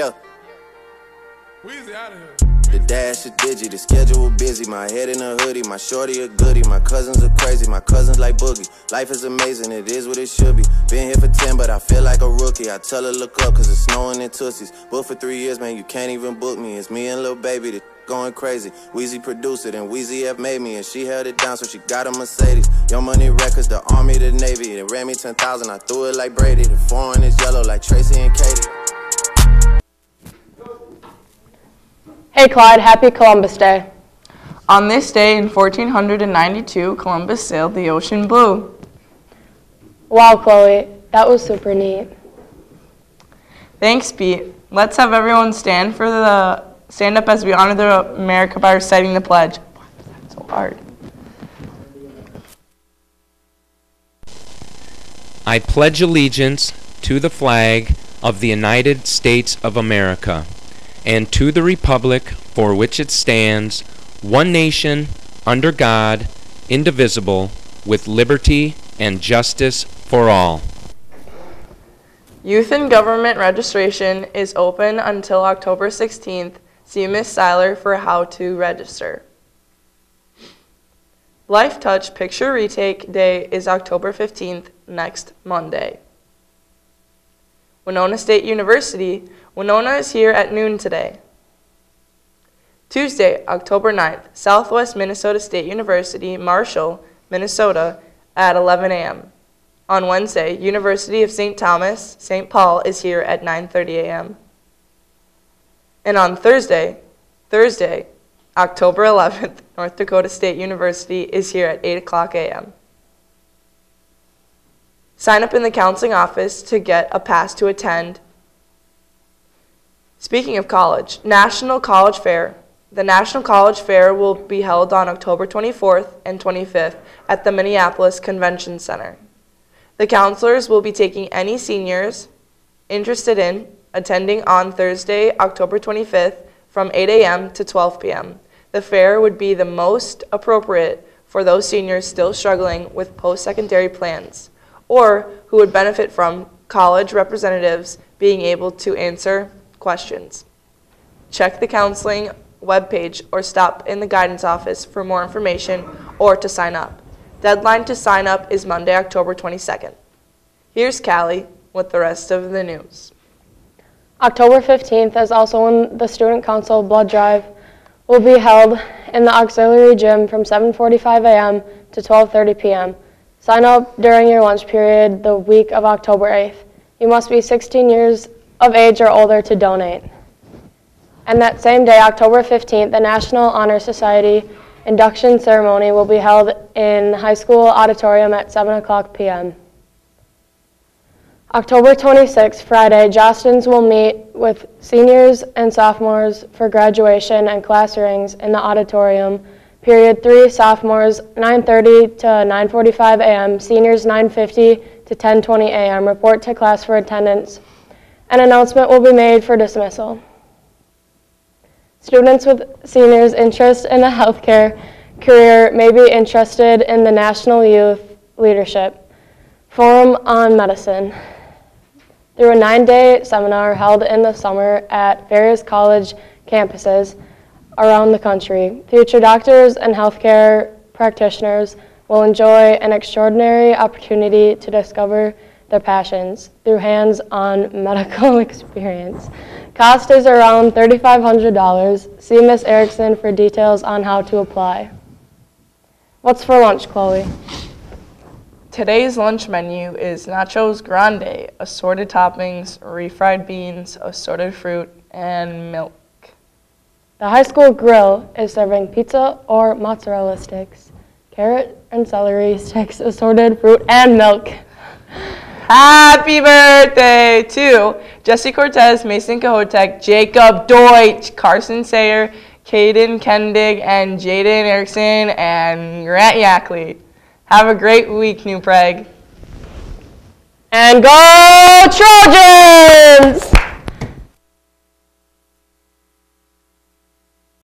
Yeah. Weezy out of here. The dash is digi, the schedule busy. My head in a hoodie, my shorty a goodie. My cousins are crazy, my cousins like boogie. Life is amazing, it is what it should be. Been here for 10, but I feel like a rookie. I tell her look up, cause it's snowing in Tussies. Booked for three years, man, you can't even book me. It's me and Lil Baby, the going crazy. Weezy produced it, and Weezy F made me, and she held it down, so she got a Mercedes. Your money records, the army, the navy. They ran me 10,000, I threw it like Brady. The foreign is yellow like Tracy and Katie. Hey Clyde, happy Columbus Day. On this day in 1492, Columbus sailed the ocean blue. Wow, Chloe, that was super neat. Thanks, Pete. Let's have everyone stand for the stand up as we honor the America by reciting the pledge. Why is that so hard? I pledge allegiance to the flag of the United States of America and to the republic for which it stands, one nation, under God, indivisible, with liberty and justice for all. Youth in Government registration is open until October 16th. See Ms. Seiler for how to register. Lifetouch Picture Retake Day is October 15th, next Monday. Winona State University, Winona is here at noon today. Tuesday, October 9th, Southwest Minnesota State University, Marshall, Minnesota, at 11 a.m. On Wednesday, University of St. Thomas, St. Paul is here at 9:30 a.m. And on Thursday, Thursday, October 11th, North Dakota State University is here at 8 o'clock a.m. Sign up in the counseling office to get a pass to attend. Speaking of college, National College Fair. The National College Fair will be held on October 24th and 25th at the Minneapolis Convention Center. The counselors will be taking any seniors interested in attending on Thursday, October 25th from 8 a.m. to 12 p.m. The fair would be the most appropriate for those seniors still struggling with post secondary plans or who would benefit from college representatives being able to answer questions. Check the counseling webpage or stop in the guidance office for more information or to sign up. Deadline to sign up is Monday, October 22nd. Here's Callie with the rest of the news. October 15th is also when the Student Council blood drive will be held in the auxiliary gym from 7:45 a.m. to 12:30 p.m. Sign up during your lunch period the week of October 8th. You must be 16 years of age or older to donate. And that same day, October 15th, the National Honor Society induction ceremony will be held in the high school auditorium at 7 o'clock p.m. October 26th, Friday, Jostens will meet with seniors and sophomores for graduation and class rings in the auditorium. Period 3, sophomores 9.30 to 9.45 a.m., seniors 9.50 to 10.20 a.m. Report to class for attendance. An announcement will be made for dismissal. Students with seniors' interest in the healthcare career may be interested in the National Youth Leadership Forum on Medicine through a nine-day seminar held in the summer at various college campuses around the country. Future doctors and healthcare practitioners will enjoy an extraordinary opportunity to discover their passions through hands-on medical experience. Cost is around $3,500. See Ms. Erickson for details on how to apply. What's for lunch, Chloe? Today's lunch menu is nachos grande, assorted toppings, refried beans, assorted fruit, and milk. The high school grill is serving pizza or mozzarella sticks, carrot and celery sticks, assorted fruit, and milk. Happy birthday to Jesse Cortez, Mason Kahotek, Jacob Deutsch, Carson Sayer, Caden Kendig, and Jaden Erickson, and Grant Yackley. Have a great week, New Prague. And go Trojans!